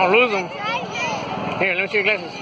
Don't lose them. Here, let me see your glasses.